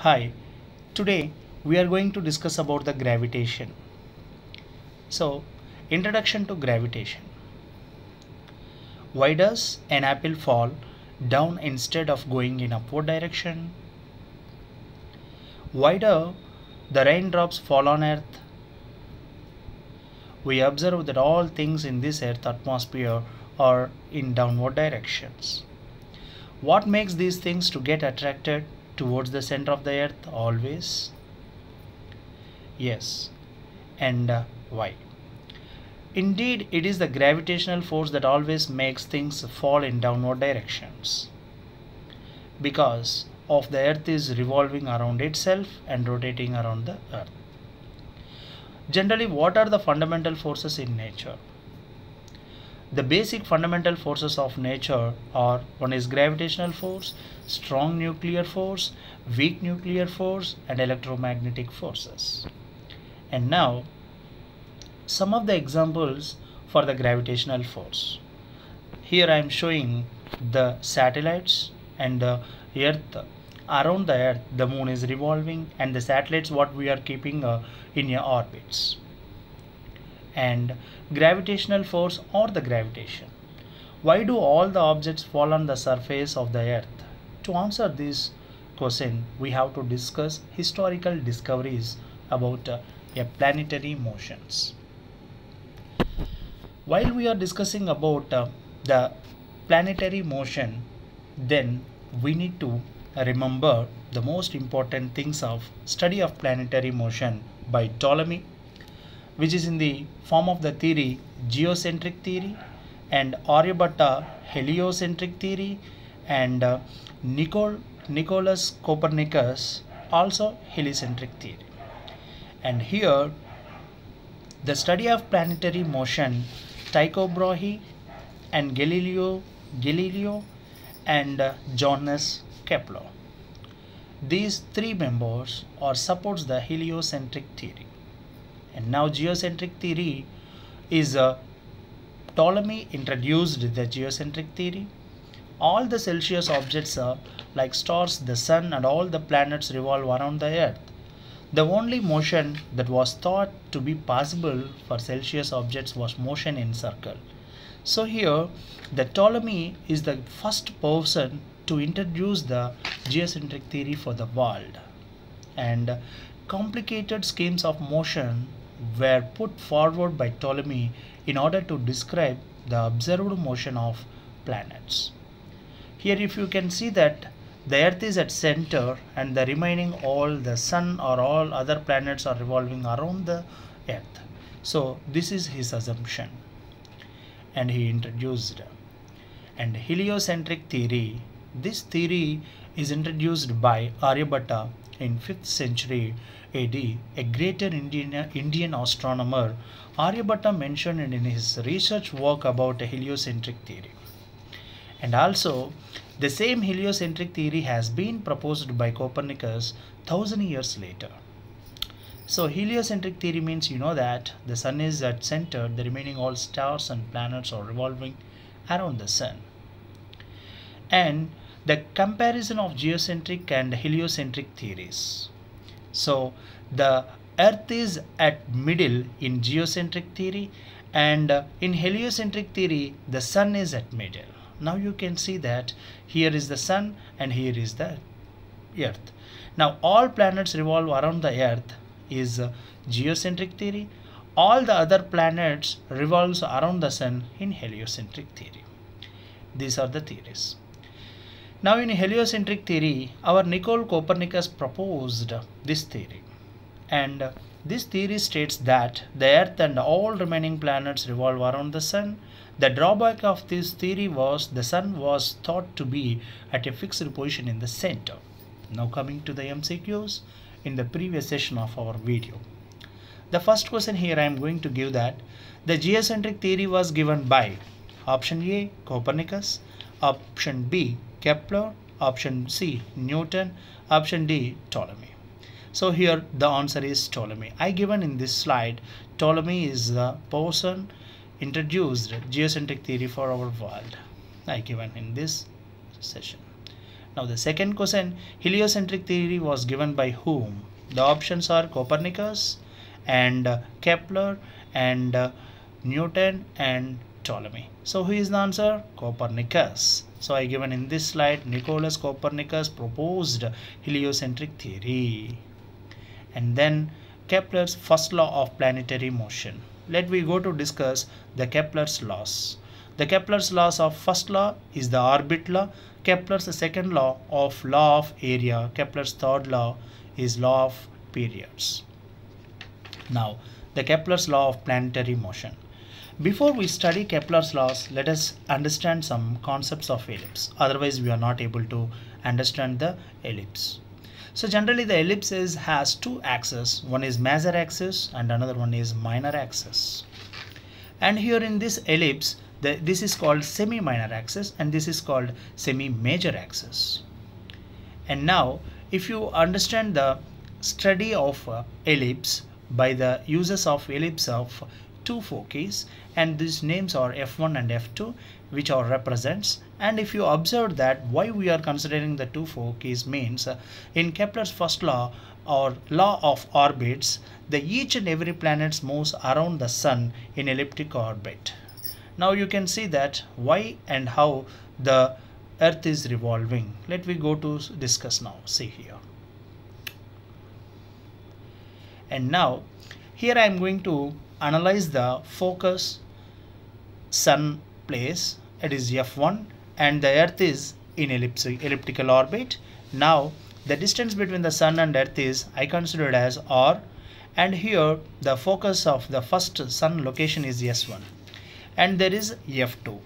Hi, today we are going to discuss about the gravitation. So, introduction to gravitation. Why does an apple fall down instead of going in upward direction? Why do the raindrops fall on earth? We observe that all things in this earth atmosphere are in downward directions. What makes these things to get attracted towards the center of the earth always? Yes. And uh, why? Indeed, it is the gravitational force that always makes things fall in downward directions. Because of the earth is revolving around itself and rotating around the earth. Generally, what are the fundamental forces in nature? The basic fundamental forces of nature are one is gravitational force, strong nuclear force, weak nuclear force, and electromagnetic forces. And now, some of the examples for the gravitational force. Here I am showing the satellites and the earth around the earth the moon is revolving and the satellites what we are keeping uh, in your orbits and gravitational force or the gravitation. Why do all the objects fall on the surface of the earth? To answer this question, we have to discuss historical discoveries about uh, planetary motions. While we are discussing about uh, the planetary motion, then we need to remember the most important things of study of planetary motion by Ptolemy which is in the form of the theory geocentric theory and Aryabhatta heliocentric theory and uh, Nicol Nicholas Copernicus also heliocentric theory. And here the study of planetary motion Tycho Brahe and Galileo Galileo and uh, Johannes Kepler. These three members or supports the heliocentric theory and now geocentric theory is uh, Ptolemy introduced the geocentric theory. All the celestial objects are like stars the sun and all the planets revolve around the earth. The only motion that was thought to be possible for celestial objects was motion in circle. So here the Ptolemy is the first person to introduce the geocentric theory for the world. And complicated schemes of motion were put forward by Ptolemy in order to describe the observed motion of planets. Here if you can see that the earth is at center and the remaining all the sun or all other planets are revolving around the earth. So this is his assumption and he introduced and heliocentric theory this theory is introduced by Aryabhatta in 5th century AD, a greater Indian, Indian astronomer, Aryabhatta mentioned in his research work about a heliocentric theory. And also, the same heliocentric theory has been proposed by Copernicus thousand years later. So heliocentric theory means you know that the sun is at center, the remaining all stars and planets are revolving around the sun. And the comparison of geocentric and heliocentric theories. So the earth is at middle in geocentric theory and uh, in heliocentric theory the sun is at middle. Now you can see that here is the sun and here is the earth. Now all planets revolve around the earth is uh, geocentric theory. All the other planets revolves around the sun in heliocentric theory. These are the theories. Now in heliocentric theory, our Nicole Copernicus proposed this theory. And this theory states that the earth and all remaining planets revolve around the sun. The drawback of this theory was the sun was thought to be at a fixed position in the center. Now coming to the MCQs in the previous session of our video. The first question here I am going to give that the geocentric theory was given by option A Copernicus, option B Kepler, option C Newton, option D Ptolemy. So here the answer is Ptolemy. I given in this slide Ptolemy is the person introduced geocentric theory for our world. I given in this session. Now the second question, heliocentric theory was given by whom? The options are Copernicus and uh, Kepler and uh, Newton and Ptolemy. So who is the answer? Copernicus. So I given in this slide Nicolaus Copernicus proposed heliocentric theory. And then Kepler's first law of planetary motion. Let we go to discuss the Kepler's laws. The Kepler's laws of first law is the orbit law. Kepler's second law of law of area. Kepler's third law is law of periods. Now, the Kepler's law of planetary motion. Before we study Kepler's laws, let us understand some concepts of ellipse. Otherwise, we are not able to understand the ellipse. So generally the ellipse is, has two axes. One is major axis and another one is minor axis. And here in this ellipse, the, this is called semi-minor axis and this is called semi-major axis. And now if you understand the study of uh, ellipse by the uses of ellipse of two foci and these names are f1 and f2 which are represents. And if you observe that why we are considering the two foci means uh, in Kepler's first law or law of orbits the each and every planet moves around the sun in elliptic orbit. Now you can see that why and how the earth is revolving. Let me go to discuss now. See here. And now here I am going to analyze the focus sun place it is f1 and the earth is in elliptical orbit. Now the distance between the sun and earth is I considered as r and here the focus of the first sun location is s1 and there is f2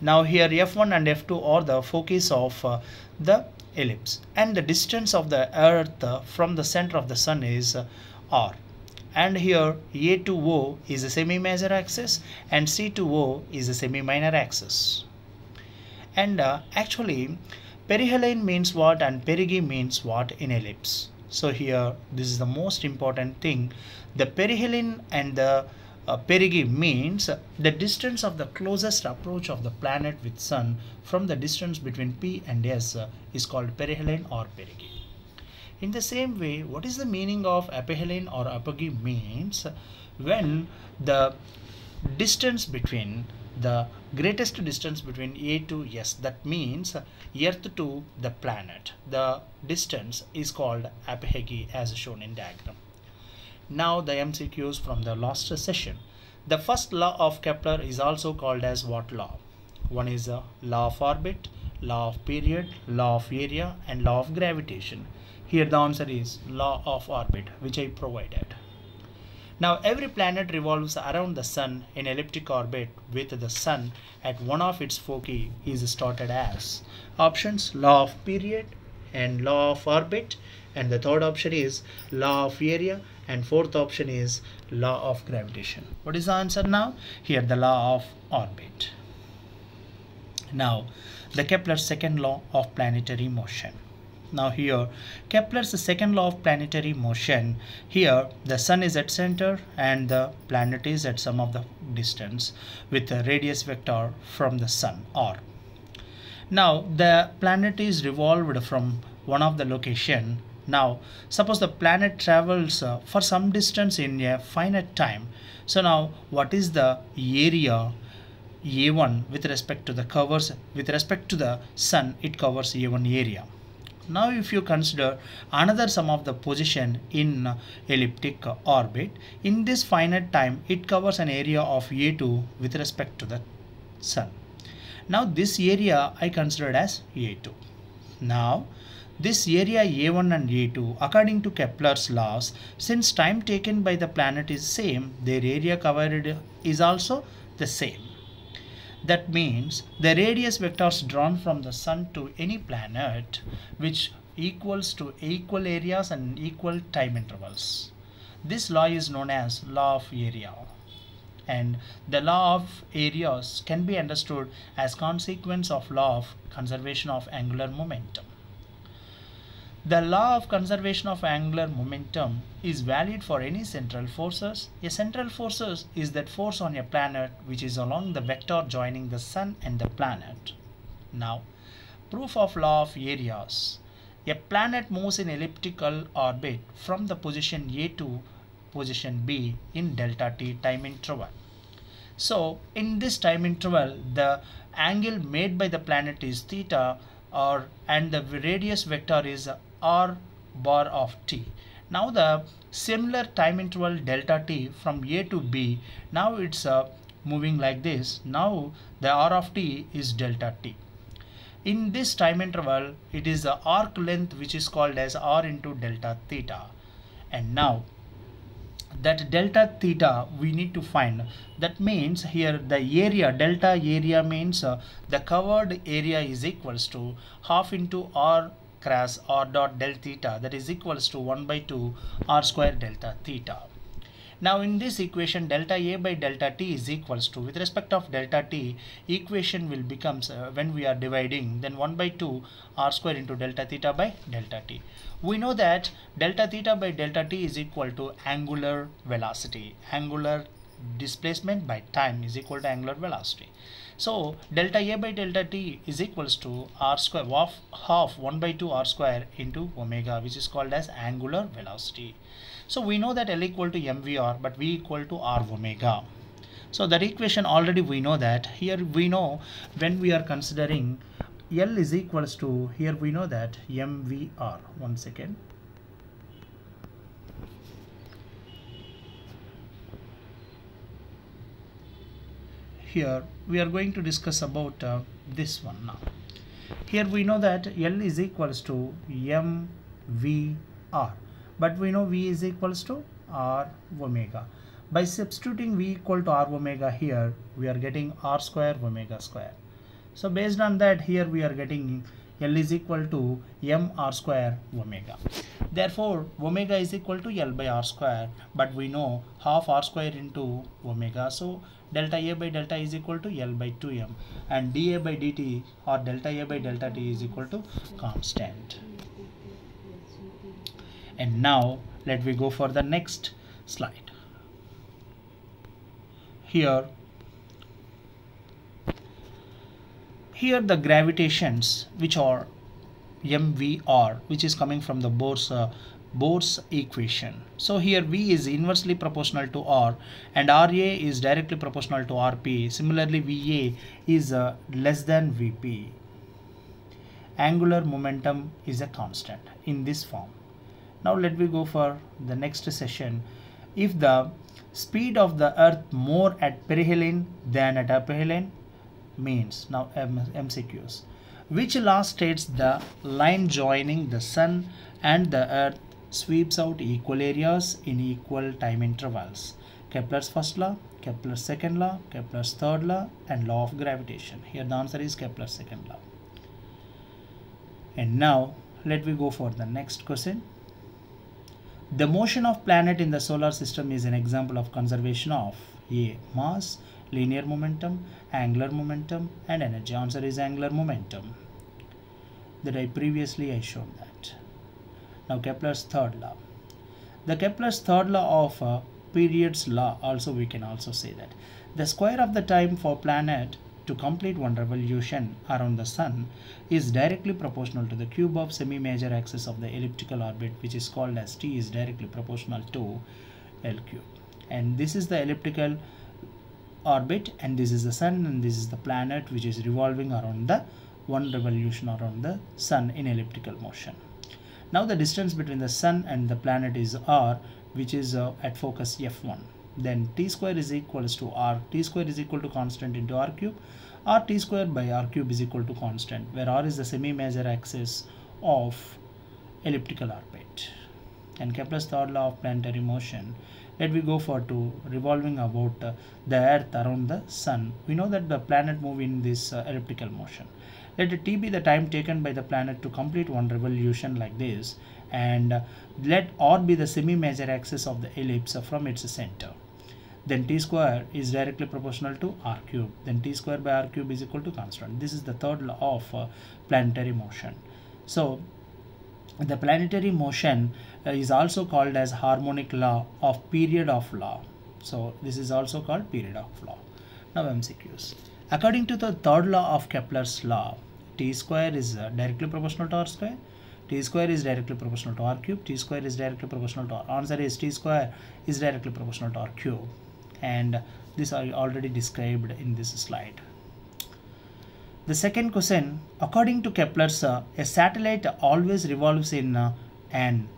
now here f1 and f2 are the focus of uh, the ellipse and the distance of the earth uh, from the center of the sun is uh, r and here a to o is a semi-major axis and c to o is a semi-minor axis. And uh, actually perihelion means what and perigee means what in ellipse. So here this is the most important thing. The perihelion and the uh, perigee means the distance of the closest approach of the planet with sun from the distance between P and S uh, is called perihelion or perigee. In the same way, what is the meaning of aphelion or apogee means when the distance between the greatest distance between A to S that means Earth to the planet the distance is called apogee as shown in diagram. Now the MCQs from the last session. The first law of Kepler is also called as what law? One is a law of orbit, law of period, law of area and law of gravitation. Here the answer is law of orbit which I provided. Now every planet revolves around the sun in elliptic orbit with the sun at one of its foci is started as options law of period and law of orbit. And the third option is law of area. And fourth option is law of gravitation. What is the answer now? Here the law of orbit. Now the Kepler's second law of planetary motion now here Kepler's second law of planetary motion. Here the sun is at center and the planet is at some of the distance with the radius vector from the sun r. Now the planet is revolved from one of the location. Now suppose the planet travels uh, for some distance in a finite time. So now what is the area a1 with respect to the covers with respect to the sun it covers a1 area now if you consider another sum of the position in elliptic orbit in this finite time it covers an area of a2 with respect to the sun now this area I considered as a2 now this area A1 and A2 according to Kepler's laws since time taken by the planet is same their area covered is also the same. That means the radius vectors drawn from the sun to any planet which equals to equal areas and equal time intervals. This law is known as law of area and the law of areas can be understood as consequence of law of conservation of angular momentum. The law of conservation of angular momentum is valid for any central forces. A central force is that force on a planet which is along the vector joining the sun and the planet. Now, Proof of law of areas. A planet moves in elliptical orbit from the position A to position B in delta t time interval. So in this time interval the angle made by the planet is theta or and the radius vector is r bar of t. Now the similar time interval delta t from A to B now it's uh, moving like this. Now the r of t is delta t in this time interval it is the arc length which is called as r into delta theta and now that delta theta we need to find that means here the area delta area means uh, the covered area is equals to half into r cross r dot del theta that is equals to 1 by 2 r square delta theta now in this equation delta A by delta T is equals to with respect of delta T equation will becomes uh, when we are dividing then 1 by 2 r square into delta theta by delta T. We know that delta theta by delta T is equal to angular velocity. Angular displacement by time is equal to angular velocity. So delta A by delta T is equals to r square half, half 1 by 2 r square into omega which is called as angular velocity. So we know that L equal to mvr but V equal to r omega. So that equation already we know that here we know when we are considering L is equals to here we know that mvr one second here we are going to discuss about uh, this one now here we know that L is equals to mvr but we know V is equals to R omega. By substituting V equal to R omega here, we are getting R square omega square. So based on that here we are getting L is equal to M R square omega. Therefore omega is equal to L by R square but we know half R square into omega. So delta A by delta is equal to L by 2M and dA by dt or delta A by delta t is equal to constant and now let me go for the next slide here here the gravitations which are mvr which is coming from the Bohr's uh, Bohr's equation. So here V is inversely proportional to R and RA is directly proportional to RP. Similarly VA is uh, less than VP. Angular momentum is a constant in this form now let me go for the next session if the speed of the earth more at perihelion than at aphelion means now MCQs which law states the line joining the sun and the earth sweeps out equal areas in equal time intervals. Kepler's first law Kepler's second law Kepler's third law and law of gravitation. Here the answer is Kepler's second law. And now let me go for the next question. The motion of planet in the solar system is an example of conservation of A. Mass, linear momentum, angular momentum and energy. Answer is angular momentum. That I previously I shown that. Now Kepler's third law. The Kepler's third law of uh, periods law also we can also say that. The square of the time for planet to complete one revolution around the sun is directly proportional to the cube of semi-major axis of the elliptical orbit which is called as t is directly proportional to L cube and this is the elliptical orbit and this is the sun and this is the planet which is revolving around the one revolution around the sun in elliptical motion. Now the distance between the sun and the planet is r which is uh, at focus f1 then t square is equals to r. T square is equal to constant into r cube. r t square by r cube is equal to constant where r is the semi-major axis of elliptical orbit. And Kepler's third law of planetary motion let we go for to revolving about uh, the earth around the sun. We know that the planet move in this uh, elliptical motion. Let t be the time taken by the planet to complete one revolution like this and uh, let r be the semi-major axis of the ellipse from its center. Then t square is directly proportional to r cube. Then t square by r cube is equal to constant. This is the third law of uh, planetary motion. So the planetary motion is also called as harmonic law of period of law. So this is also called period of law. Now mcqs according to the third law of kepler's law t square is uh, directly proportional to r square. T square is directly proportional to r cube. T square is directly proportional to r answer is t square is directly proportional to r cube. And this are already described in this slide. The second question according to kepler's uh, a satellite always revolves in uh, an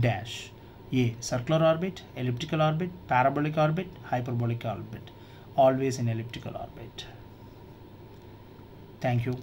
dash. A circular orbit elliptical orbit parabolic orbit hyperbolic orbit. Always in elliptical orbit. Thank you